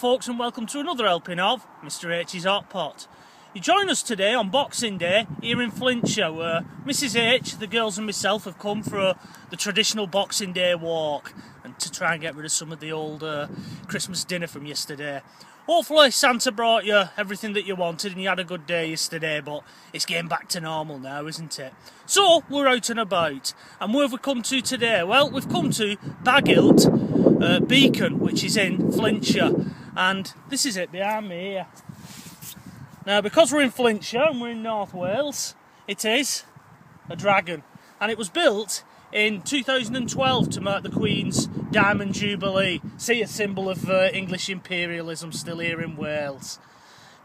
folks and welcome to another helping of Mr H's Hot Pot. You join us today on Boxing Day here in Flintshire where Mrs H, the girls and myself have come for a, the traditional Boxing Day walk and to try and get rid of some of the old uh, Christmas dinner from yesterday. Hopefully Santa brought you everything that you wanted and you had a good day yesterday, but it's getting back to normal now, isn't it? So, we're out and about. And where have we come to today? Well, we've come to Bagillt uh, Beacon, which is in Flintshire. And this is it behind me here. Now, because we're in Flintshire and we're in North Wales, it is a dragon. And it was built in 2012 to mark the Queen's Diamond Jubilee. See a symbol of uh, English imperialism still here in Wales.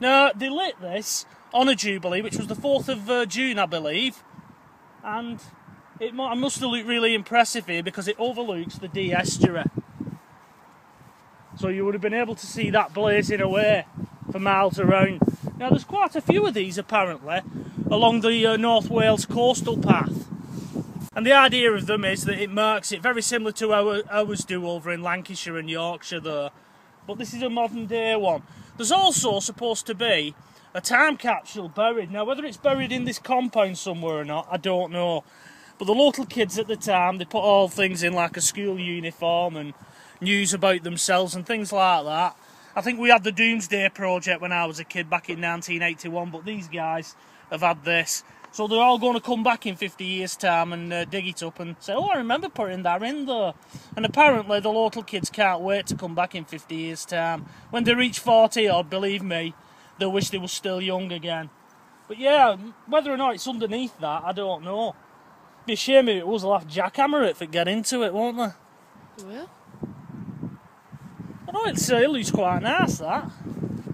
Now, they lit this on a Jubilee, which was the 4th of uh, June, I believe, and it must have looked really impressive here because it overlooks the Dee estuary. So you would have been able to see that blazing away for miles around. Now, there's quite a few of these apparently along the uh, North Wales coastal path. And the idea of them is that it marks it very similar to our ours do over in Lancashire and Yorkshire though. But this is a modern day one. There's also supposed to be a time capsule buried. Now whether it's buried in this compound somewhere or not, I don't know. But the local kids at the time, they put all things in like a school uniform and news about themselves and things like that. I think we had the Domesday Project when I was a kid back in 1981, but these guys have had this. So they're all going to come back in 50 years' time and uh, dig it up and say, oh, I remember putting that in there. And apparently the local kids can't wait to come back in 50 years' time. When they reach 40 odd, believe me, they'll wish they were still young again. But yeah, whether or not it's underneath that, I don't know. Be a shame if it was, have to jackhammer it if it get into it, won't they? Will? I know it's, uh, it looks quite nice, that.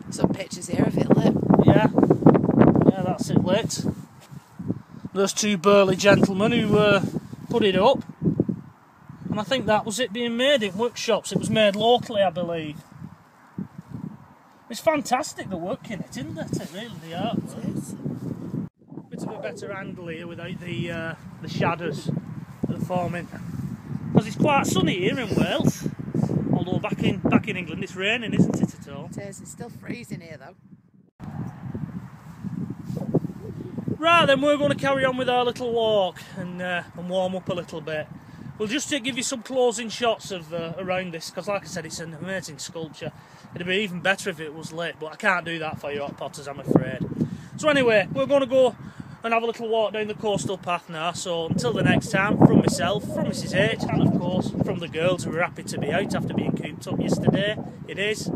Some pictures here of it lit. Yeah. Yeah, that's it lit those two burly gentlemen who uh, put it up. And I think that was it being made in workshops. It was made locally, I believe. It's fantastic the work in it, isn't it? It really the artwork. It is. Bit of a better angle here without the uh, the shadows that are forming. Because it's quite sunny here in Wales. Although back in back in England it's raining, isn't it at all? It is. It's still freezing here though. Right then, we're going to carry on with our little walk and, uh, and warm up a little bit. We'll just give you some closing shots of uh, around this because, like I said, it's an amazing sculpture. It'd be even better if it was lit, but I can't do that for you, hot potters, I'm afraid. So anyway, we're going to go and have a little walk down the coastal path now. So until the next time, from myself, from Mrs H, and of course from the girls who are happy to be out after being cooped up yesterday, it is